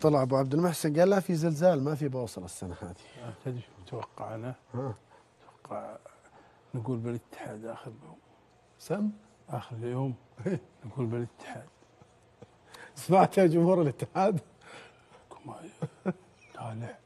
طلع أبو عبد المحسن قال لا في زلزال ما في بوصل السنة هذه. آه، تدري توقع أنا؟ ها. أتوقع نقول بالاتحاد آخر يوم. سم؟ آخر يوم إيه. نقول بالاتحاد. سمعت يا جمهور الاتحاد؟ طالع